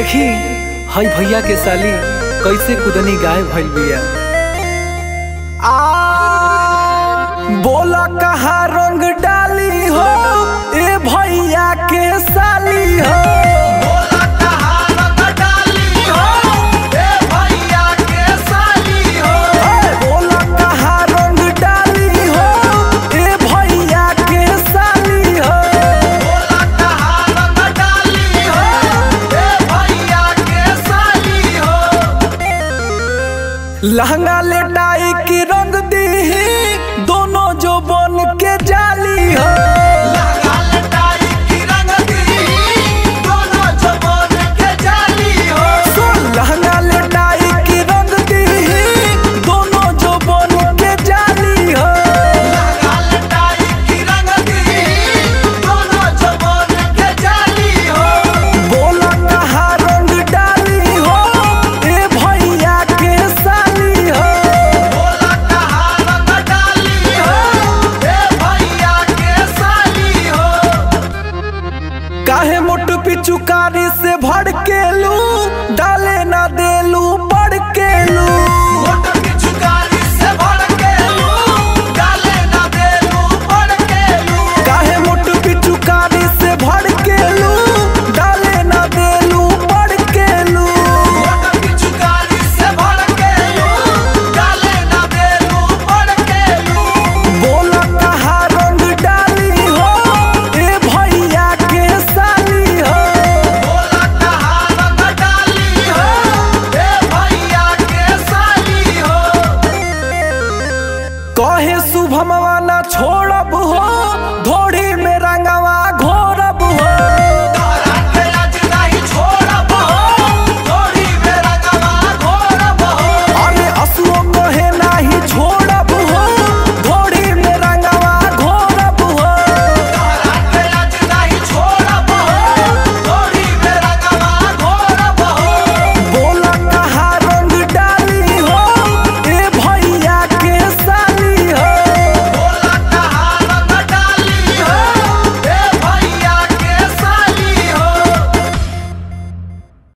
देखी हई भैया के साली, कैसे कुदनी गाय भइल बिया? बोला कहा रंग डाली हो, ए भैया के साली लहंगा लेटाई की रंग दी दोनों जो बन के जाली हो। चुकारी से भड़के लू। शुभमवा ना छोड़ब हो घोड़ी में रंगवा